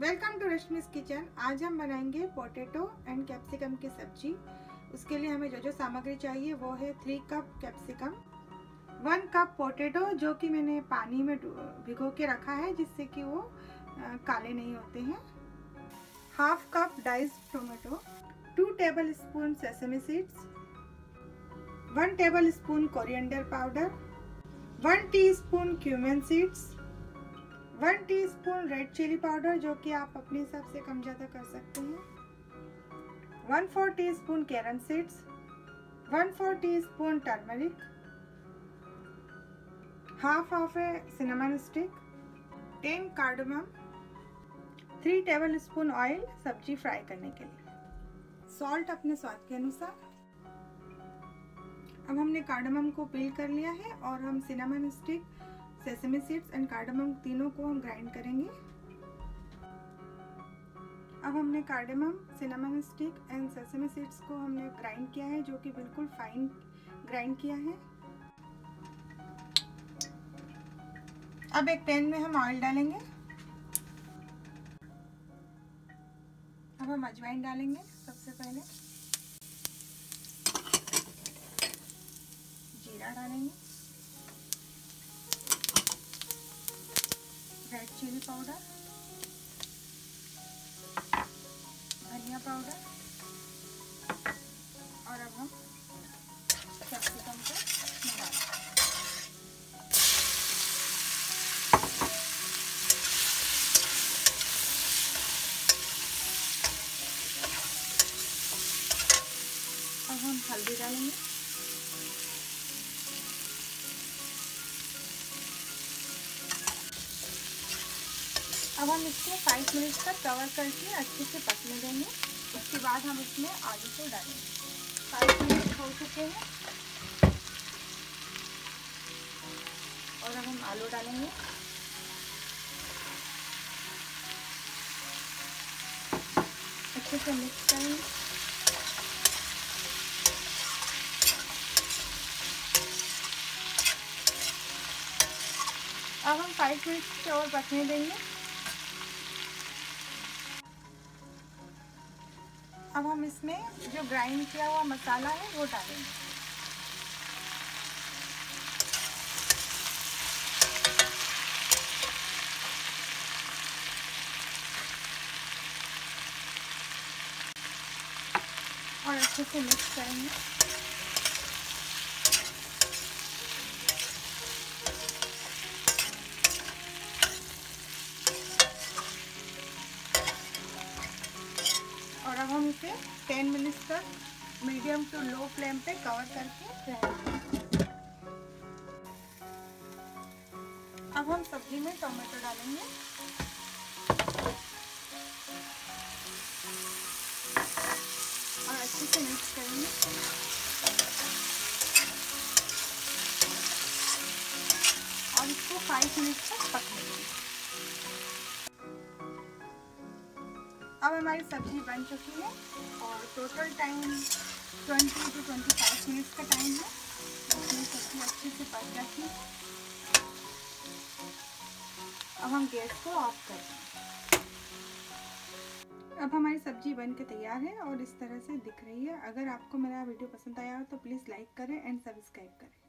Welcome to Rashmi's kitchen आज हम बनाएँगे पोटैटो एंड कैप्सिकम की सब्ज़ी। उसके लिए हमें जो जो सामग्री चाहिए, वो है three cup capsicum one cup potato जो कि मैंने पानी में भिगो के रखा है, जिससे कि वो काले नहीं होते हैं। Half cup dice tomato two tablespoon sesame seeds one tablespoon coriander powder one teaspoon cumin seeds one teaspoon red chilli powder, जो कि आप अपने हिसाब से कम ज़्यादा कर सकते हैं। One four teaspoon carom seeds, one four teaspoon turmeric, half of a cinnamon stick, ten cardamom, three tablespoon oil सब्ज़ी फ्राई करने के लिए। सॉल्ट अपने स्वाद के अनुसार। अब हमने कार्डमम को पील कर लिया है और हम cinnamon stick sesame seeds and cardamom तीनों को हम ग्राइंड करेंगे। अब हमने cardamom cinnamon stick and sesame seeds को हमने ग्राइंड किया है, जो कि बिल्कुल फाइन ग्राइंड किया है। अब एक पैन में हम ऑयल डालेंगे। अब हम अजवाइन डालेंगे सबसे पहले। जीरा डालेंगे। रेड चिली पाउडर धनिया पाउडर और अब हम कैप्सिकम को मिला अब हम हल्दी डालेंगे। अब हम इसको फाइव मिनट तक कवर करके अच्छे से पकने देंगे उसके बाद हम इसमें आलू को डालेंगे। फाइव मिनट हो चुके हैं। और अब हम आलू डालेंगे। अच्छे से मिक्स करेंगे। अब हम फाइव मिनट और पकने देंगे। अब हम इसमें जो ग्राइंड किया हुआ मसाला है, वो डालेंगे। और अच्छे से मिक्स करेंगे। अब हम इसे 10 मिनट्स तक मीडियम टू लो फ्लेम पे कवर करके अब हम सब्ज़ी में टमाटो डालेंगे। और अच्छे से मिक्स करेंगे। और इसको फाइव मिनट्स तक अब हमारी सब्ज़ी बन चुकी है और टोटल टाइम 20 टू 25 मिनट्स का टाइम है। इसमें सब्ज़ी अच्छे से पक जाती है। अब हम गैस को ऑफ़ कर दें अब हमारी सब्ज़ी बन के तैयार है और इस तरह से दिख रही है। अगर आपको मेरा वीडियो पसंद आया हो तो प्लीज़ लाइक करें एंड सब्सक्राइब करें।